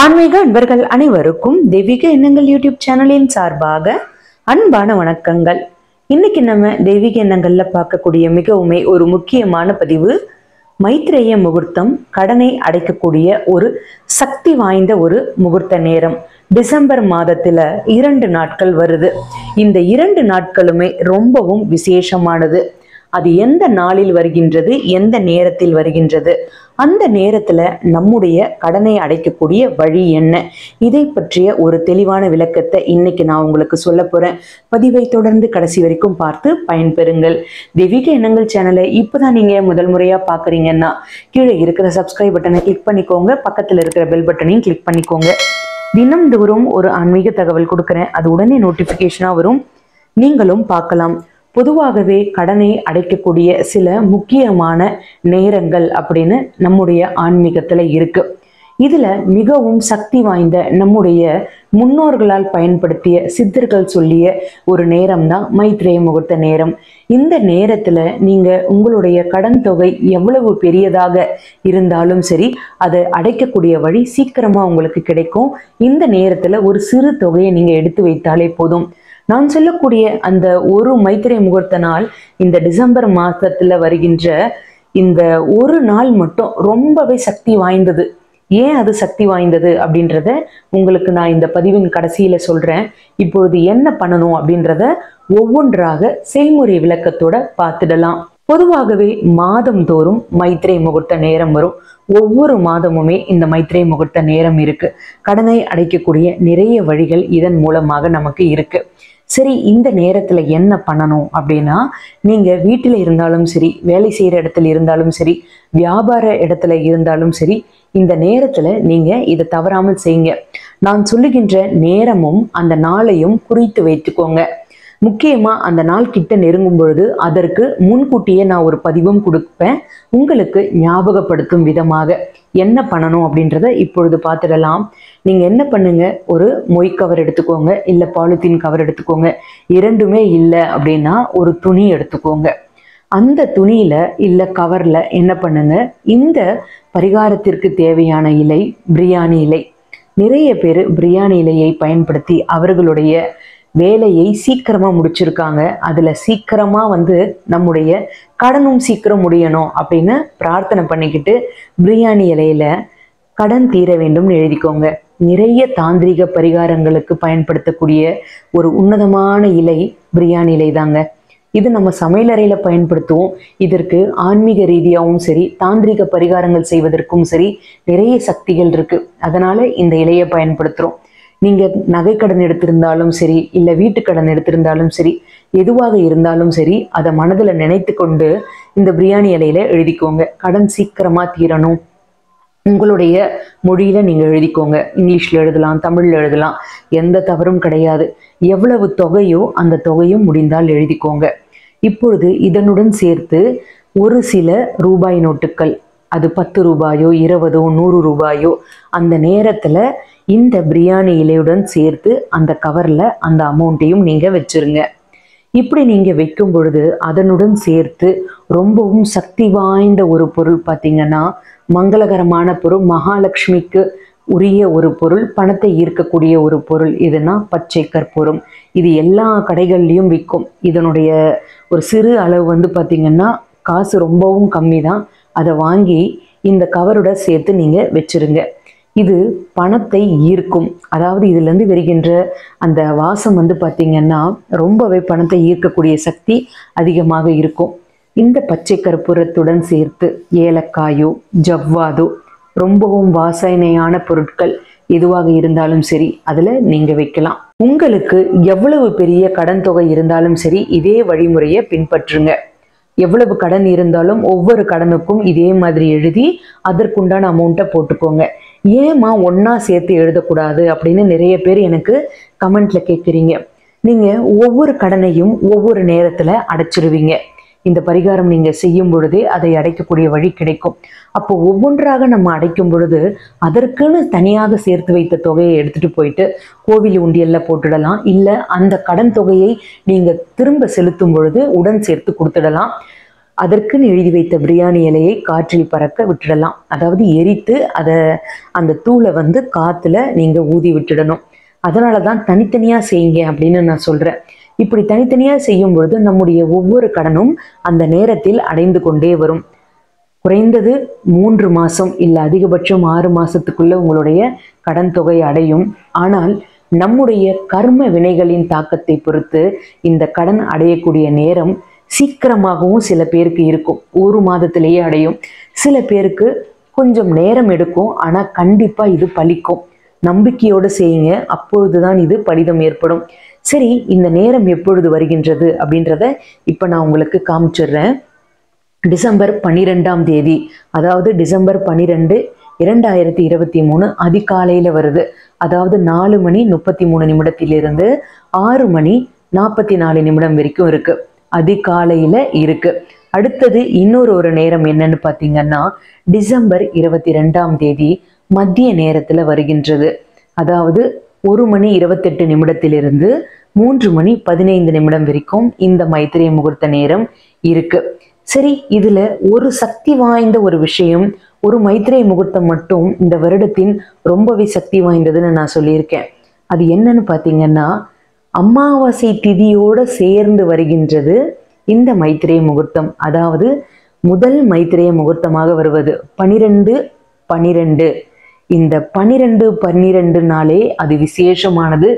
ஆன்மீக அன்பர்கள் அனைவருக்கும் தெய்வீக எண்ணங்கள் யூடியூப் சேனலின் சார்பாக அன்பான வணக்கங்கள். இன்னைக்கு நம்ம தெய்வீக எண்ணங்கள்ல பார்க்கக்கூடிய மிகவுமே ஒரு முக்கியமான பதிவு மைத்ரேய முகூர்த்தம் கடனை அடைக்கக்கூடிய ஒரு சக்தி வாய்ந்த ஒரு முகூர்த்த நேரம். டிசம்பர் மாதத்துல இரண்டு நாட்கள் வருது. இந்த இரண்டு நாட்களுமே ரொம்பவும் விசேஷமானது. அது எந்த நாளில் வருகின்றது எந்த நேரத்தில் வருகின்றது? அந்த நேரத்துல நம்முடைய கடனை அடைக்கக்கூடிய வழி என்ன? இதை பற்றிய ஒரு தெளிவான விளக்கத்தை இன்னைக்கு நான் உங்களுக்கு சொல்ல போறேன். பதிவை தொடர்ந்து கடைசி வரைக்கும் பார்த்து பயன்பெறுங்கள். தெய்வீக எண்ணங்கள் சேனலை இப்போதான் நீங்க முதல் முறையா பாக்குறீங்கன்னா கீழே இருக்கிற சப்ஸ்கிரைப் பட்டனை கிளிக் பண்ணிக்கோங்க. பக்கத்துல இருக்கிற பெல் பட்டனையும் கிளிக் பண்ணிக்கோங்க. தினம்தோறும் ஒரு ஆன்மீக தகவல் கொடுக்குறேன். அது உடனே நோட்டிஃபிகேஷனாக வரும். நீங்களும் பார்க்கலாம். பொதுவாகவே கடனை அடைக்கக்கூடிய சில முக்கியமான நேரங்கள் அப்படின்னு நம்முடைய ஆன்மீகத்துல இருக்கு. இதுல மிகவும் சக்தி வாய்ந்த நம்முடைய முன்னோர்களால் பயன்படுத்திய சித்தர்கள் சொல்லிய ஒரு நேரம் தான் மைத்ரேய முகூர்த்த நேரம். இந்த நேரத்துல நீங்க உங்களுடைய கடன் தொகை எவ்வளவு பெரியதாக இருந்தாலும் சரி அதை அடைக்கக்கூடிய வழி சீக்கிரமா உங்களுக்கு கிடைக்கும். இந்த நேரத்துல ஒரு சிறு தொகையை நீங்க எடுத்து வைத்தாலே போதும். நான் சொல்லக்கூடிய அந்த ஒரு மைத்திரை முகூர்த்த நாள் இந்த டிசம்பர் மாசத்துல வருகின்ற இந்த ஒரு நாள் மட்டும் ரொம்பவே சக்தி வாய்ந்தது. ஏன் அது சக்தி வாய்ந்தது அப்படின்றத உங்களுக்கு நான் இந்த பதிவின் கடைசியில சொல்றேன். இப்பொழுது என்ன பண்ணணும் அப்படின்றத ஒவ்வொன்றாக செய்முறை விளக்கத்தோட பார்த்துடலாம். பொதுவாகவே மாதம் தோறும் மைத்ரே முகூர்த்த நேரம் வரும். ஒவ்வொரு மாதமுமே இந்த மைத்ரே முகூர்த்த நேரம் இருக்கு. கடனை அடைக்கக்கூடிய நிறைய வழிகள் இதன் மூலமாக நமக்கு இருக்கு. சரி இந்த நேரத்துல என்ன பண்ணணும் அப்படின்னா நீங்க வீட்டில் இருந்தாலும் சரி வேலை செய்யற இடத்துல இருந்தாலும் சரி வியாபார இடத்துல இருந்தாலும் சரி இந்த நேரத்துல நீங்க இதை தவறாமல் செய்யுங்க. நான் சொல்லுகின்ற நேரமும் அந்த நாளையும் குறித்து வைத்துக்கோங்க. முக்கியமா அந்த நாள் கிட்ட நெருங்கும் பொழுது அதற்கு முன்கூட்டியே நான் ஒரு பதிவும் கொடுப்பேன். உங்களுக்கு ஞாபகப்படுத்தும் விதமாக என்ன பண்ணணும் அப்படின்றத இப்பொழுது பார்த்துடலாம். நீங்க என்ன பண்ணுங்க? ஒரு மொய் கவர் எடுத்துக்கோங்க. இல்ல பாலித்தீன் கவர் எடுத்துக்கோங்க. இரண்டுமே இல்லை அப்படின்னா ஒரு துணி எடுத்துக்கோங்க. அந்த துணியில இல்ல கவர்ல என்ன பண்ணுங்க? இந்த பரிகாரத்திற்கு தேவையான இலை பிரியாணி இலை. நிறைய பேர் பிரியாணி இலையை பயன்படுத்தி அவர்களுடைய வேலையை சீக்கிரமா முடிச்சிருக்காங்க. அதுல சீக்கிரமா வந்து நம்முடைய கடனும் சீக்கிரம் முடியணும் அப்படின்னு பிரார்த்தனை பண்ணிக்கிட்டு பிரியாணி இலையில கடன் தீர வேண்டும்னு எழுதிக்கோங்க. நிறைய தாந்திரிக பரிகாரங்களுக்கு பயன்படுத்தக்கூடிய ஒரு உன்னதமான இலை பிரியாணி இலை தாங்க இது நம்ம சமையலறையில பயன்படுத்துவோம். இதற்கு ஆன்மீக ரீதியாகவும் சரி தாந்திரிக பரிகாரங்கள் செய்வதற்கும் சரி நிறைய சக்திகள் இருக்கு. அதனால இந்த இலையை பயன்படுத்துறோம். நீங்கள் நகைக்கடன் எடுத்திருந்தாலும் சரி இல்லை வீட்டுக்கடன் எடுத்திருந்தாலும் சரி எதுவாக இருந்தாலும் சரி அதை மனதில் நினைத்து கொண்டு இந்த பிரியாணி இலையில எழுதிக்கோங்க. கடன் சீக்கிரமாக தீரணும். உங்களுடைய மொழியில் நீங்கள் எழுதிக்கோங்க. இங்கிலீஷில் எழுதலாம் தமிழில் எழுதலாம் எந்த தவறும் கிடையாது. எவ்வளவு தொகையோ அந்த தொகையும் முடிந்தால் எழுதிக்கோங்க. இப்பொழுது இதனுடன் சேர்த்து ஒரு சில ரூபாய் நோட்டுகள் அது பத்து ரூபாயோ இருபதோ நூறு ரூபாயோ அந்த நேரத்துல இந்த பிரியாணி இலையுடன் சேர்த்து அந்த கவர்ல அந்த அமௌண்ட்டையும் நீங்கள் வச்சிருங்க. இப்படி நீங்க வைக்கும் பொழுது அதனுடன் சேர்த்து ரொம்பவும் சக்தி வாய்ந்த ஒரு பொருள் பார்த்தீங்கன்னா மங்களகரமான பொருள் மகாலட்சுமிக்கு உரிய ஒரு பொருள் பணத்தை ஈர்க்கக்கூடிய ஒரு பொருள் இதுனா பச்சை கற்பூரம். இது எல்லா கடைகள்லையும் விற்கும் இதனுடைய ஒரு சிறு அளவு வந்து பார்த்தீங்கன்னா காசு ரொம்பவும் கம்மி தான் அதை வாங்கி இந்த கவரோட சேர்த்து நீங்க வச்சிருங்க. இது பணத்தை ஈர்க்கும். அதாவது இதுலேருந்து வருகின்ற அந்த வாசம் வந்து பார்த்திங்கன்னா ரொம்பவே பணத்தை ஈர்க்கக்கூடிய சக்தி அதிகமாக இருக்கும். இந்த பச்சை கற்பூரத்துடன் சேர்த்து ஏலக்காயோ ஜவ்வாதோ ரொம்பவும் வாசனையான பொருட்கள் எதுவாக இருந்தாலும் சரி அதில் நீங்கள் வைக்கலாம். உங்களுக்கு எவ்வளவு பெரிய கடன் தொகை இருந்தாலும் சரி இதே வழிமுறையை பின்பற்றுங்க. எவ்வளவு கடன் இருந்தாலும் ஒவ்வொரு கடனுக்கும் இதே மாதிரி எழுதி அதற்குண்டான அமௌண்ட்டை போட்டுக்கோங்க. ஏமா ஒன்றா சேர்த்து எழுதக்கூடாது அப்படின்னு நிறைய பேர் எனக்கு கமெண்ட்ல கேட்குறீங்க நீங்கள் ஒவ்வொரு கடனையும் ஒவ்வொரு நேரத்தில் அடைச்சிருவீங்க. இந்த பரிகாரம் நீங்கள் செய்யும் பொழுதே அதை அடைக்கக்கூடிய வழி கிடைக்கும். அப்போ ஒவ்வொன்றாக நம்ம அடைக்கும் பொழுது அதற்குன்னு தனியாக சேர்த்து வைத்த தொகையை எடுத்துட்டு போயிட்டு கோவில் உண்டியல்ல போட்டுடலாம். இல்லை அந்த கடன் தொகையை நீங்கள் திரும்ப செலுத்தும் பொழுது உடன் சேர்த்து கொடுத்துடலாம். அதற்குன்னு எழுதி வைத்த பிரியாணி இலையை காற்றில் பறக்க விட்டுடலாம். அதாவது எரித்து அதை அந்த தூளை வந்து காத்துல நீங்க ஊதி விட்டுடணும். அதனால தான் தனித்தனியா செய்யுங்க அப்படின்னு நான் சொல்றேன். இப்படி தனித்தனியா செய்யும் பொழுது நம்முடைய ஒவ்வொரு கடனும் அந்த நேரத்தில் அடைந்து கொண்டே வரும். குறைந்தது மூன்று மாசம் இல்லை அதிகபட்சம் ஆறு மாசத்துக்குள்ள உங்களுடைய கடன் தொகை அடையும். ஆனால் நம்முடைய கர்ம வினைகளின் தாக்கத்தை பொறுத்து இந்த கடன் அடையக்கூடிய நேரம் சீக்கிரமாகவும் சில பேருக்கு இருக்கும். ஒரு மாதத்திலேயே அடையும். சில பேருக்கு கொஞ்சம் நேரம் எடுக்கும். ஆனால் கண்டிப்பா இது பலிக்கும் நம்பிக்கையோடு செய்யுங்க. அப்பொழுதுதான் இது பலிதம் ஏற்படும். சரி இந்த நேரம் எப்பொழுது வருகின்றது அப்படின்றத இப்போ நான் உங்களுக்கு காமிச்சிடுறேன். டிசம்பர் பன்னிரெண்டாம் தேதி அதாவது டிசம்பர் பன்னிரெண்டு இரண்டாயிரத்தி இருபத்தி மூணு அதிகாலையில் வருது. அதாவது நாலு மணி முப்பத்தி மூணு நிமிடத்திலிருந்து ஆறு மணி நாற்பத்தி நாலு நிமிடம் வரைக்கும் இருக்கு. அதிகாலையில் இருக்கு. அடுத்தது இன்னொரு ஒரு நேரம் என்னன்னு பார்த்தீங்கன்னா டிசம்பர் இருபத்தி ரெண்டாம் தேதி மத்திய நேரத்தில் வருகின்றது. அதாவது ஒரு மணி இருபத்தெட்டு நிமிடத்திலிருந்து மூன்று மணி பதினைந்து நிமிடம் வரைக்கும் இந்த மைத்திரிய முகூர்த்த நேரம் இருக்கு. சரி இதுல ஒரு சக்தி வாய்ந்த ஒரு விஷயம் ஒரு மைத்திரை முகூர்த்தம் மட்டும் இந்த வருடத்தின் ரொம்பவே சக்தி வாய்ந்ததுன்னு நான் சொல்லியிருக்கேன். அது என்னன்னு பார்த்தீங்கன்னா அமாவாசை திதியோட சேர்ந்து வருகின்றது இந்த மைத்திரேய முகூர்த்தம். அதாவது முதல் மைத்திரேய முகூர்த்தமாக வருவது பனிரெண்டு பனிரெண்டு. இந்த பனிரெண்டு பன்னிரெண்டு நாளே அது விசேஷமானது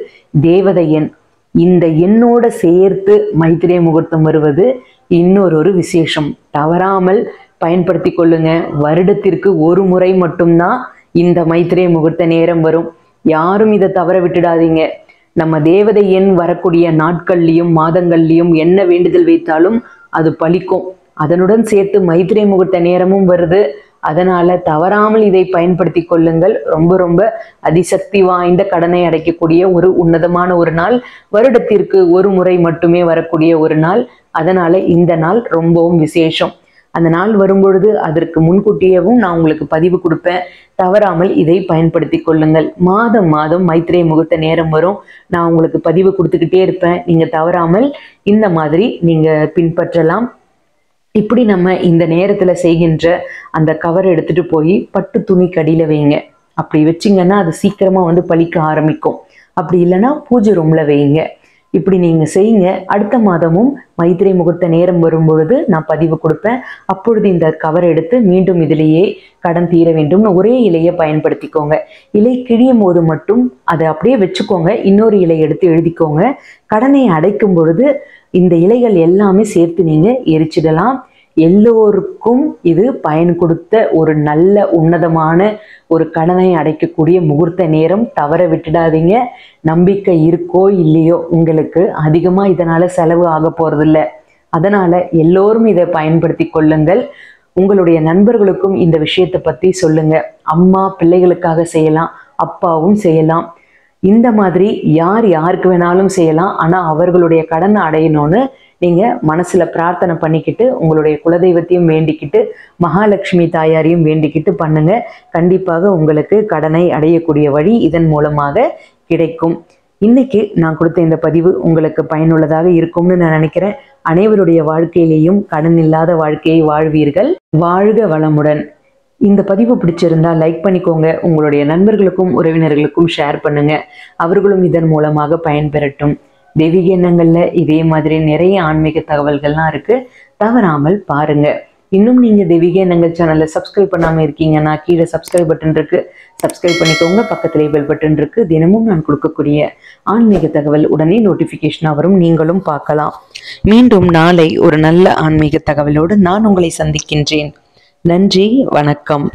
தேவதை எண் இந்த எண்ணோட சேர்த்து மைத்திரேய முகூர்த்தம் வருவது இன்னொரு ஒரு விசேஷம். தவறாமல் பயன்படுத்தி கொள்ளுங்க. வருடத்திற்கு ஒரு முறை மட்டும்தான் இந்த மைத்திரேய முகூர்த்த நேரம் வரும். யாரும் இதை தவற விட்டுடாதீங்க. நம்ம தேவதை எண் வரக்கூடிய நாட்கள்லையும் மாதங்கள்லையும் என்ன வேண்டுதல் வைத்தாலும் அது பலிக்கும். அதனுடன் சேர்த்து மைத்திரை முகூர்த்த நேரமும் வருது. அதனால தவறாமல் இதை பயன்படுத்தி கொள்ளுங்கள். ரொம்ப ரொம்ப அதிசக்தி வாய்ந்த கடனை அடைக்கக்கூடிய ஒரு உன்னதமான ஒரு நாள். வருடத்திற்கு ஒரு முறை மட்டுமே வரக்கூடிய ஒரு நாள். அதனால இந்த நாள் ரொம்பவும் விசேஷம். அந்த நாள் வரும்பொழுது அதற்கு முன்கூட்டியவும் நான் உங்களுக்கு பதிவு கொடுப்பேன். தவறாமல் இதை பயன்படுத்தி கொள்ளுங்கள். மாதம் மாதம் மைத்திரை முகூர்த்த நேரம் வரும். நான் உங்களுக்கு பதிவு கொடுத்துக்கிட்டே இருப்பேன். நீங்க தவறாமல் இந்த மாதிரி நீங்க பின்பற்றலாம். இப்படி நம்ம இந்த நேரத்தில் செய்கின்ற அந்த கவர் எடுத்துகிட்டு போய் பட்டு துணி கடியில் வைங்க. அப்படி வச்சிங்கன்னா அது சீக்கிரமாக வந்து பழிக்க ஆரம்பிக்கும். அப்படி இல்லைன்னா பூஜை ரூமில் வைங்க. இப்படி நீங்கள் செய்யுங்க. அடுத்த மாதமும் மைத்திரை முகூர்த்த நேரம் வரும்பொழுது நான் பதிவு கொடுப்பேன். அப்பொழுது இந்த கவர் எடுத்து மீண்டும் இதிலேயே கடன் தீர வேண்டும்னு ஒரே இலையை பயன்படுத்திக்கோங்க. இலை கிழியும் போது மட்டும் அதை அப்படியே வச்சுக்கோங்க. இன்னொரு இலை எடுத்து எழுதிக்கோங்க. கடனை அடைக்கும் பொழுது இந்த இலைகள் எல்லாமே சேர்த்து நீங்கள் எரிச்சிடலாம். எல்லோருக்கும் இது பயன் கொடுத்த ஒரு நல்ல உன்னதமான ஒரு கடனை அடைக்கக்கூடிய முகூர்த்த நேரம். தவற விட்டுடாதீங்க. நம்பிக்கை இருக்கோ இல்லையோ உங்களுக்கு அதிகமாக இதனால் செலவு ஆக போகிறதில்ல அதனால் எல்லோரும் இதை பயன்படுத்தி கொள்ளுங்கள். உங்களுடைய நண்பர்களுக்கும் இந்த விஷயத்தை பற்றி சொல்லுங்க. அம்மா பிள்ளைகளுக்காக செய்யலாம் அப்பாவும் செய்யலாம். இந்த மாதிரி யார் யாருக்கு வேணாலும் செய்யலாம். ஆனால் அவர்களுடைய கடனை அடையணும்னு நீங்கள் மனசுல பிரார்த்தனை பண்ணிக்கிட்டு உங்களுடைய குலதெய்வத்தையும் வேண்டிக்கிட்டு மகாலட்சுமி தாயாரையும் வேண்டிக்கிட்டு பண்ணுங்க. கண்டிப்பாக உங்களுக்கு கடனை அடையக்கூடிய வழி இதன் மூலமாக கிடைக்கும். இன்னைக்கு நான் கொடுத்த இந்த பதிவு உங்களுக்கு பயனுள்ளதாக இருக்கும்னு நான் நினைக்கிறேன். அனைவருடைய வாழ்க்கையிலேயும் கடன் இல்லாத வாழ்க்கையை வாழ்வீர்கள். வாழ்க வளமுடன். இந்த பதிவு பிடிச்சிருந்தா லைக் பண்ணிக்கோங்க. உங்களுடைய நண்பர்களுக்கும் உறவினர்களுக்கும் ஷேர் பண்ணுங்க. அவர்களும் இதன் மூலமாக பயன்பெறட்டும் தெய்வீக எண்ணங்களில் இதே மாதிரி நிறைய ஆன்மீக தகவல்கள்லாம் இருக்கு. தவறாமல் பாருங்க. இன்னும் நீங்க தெய்வீக எண்ணங்கள் சேனலை சப்ஸ்கிரைப் பண்ணாமல் இருக்கீங்கன்னா கீழே சப்ஸ்கிரைப் பட்டன் இருக்கு. சப்ஸ்கிரைப் பண்ணிக்கோங்க. பக்கத்திலே பெல் பட்டன் இருக்கு. தினமும் நான் கொடுக்கக்கூடிய ஆன்மீக தகவல் உடனே நோட்டிஃபிகேஷனாக வரும். நீங்களும் பார்க்கலாம். மீண்டும் நாளை ஒரு நல்ல ஆன்மீக தகவலோடு நான் உங்களை சந்திக்கின்றேன். நன்றி. வணக்கம்.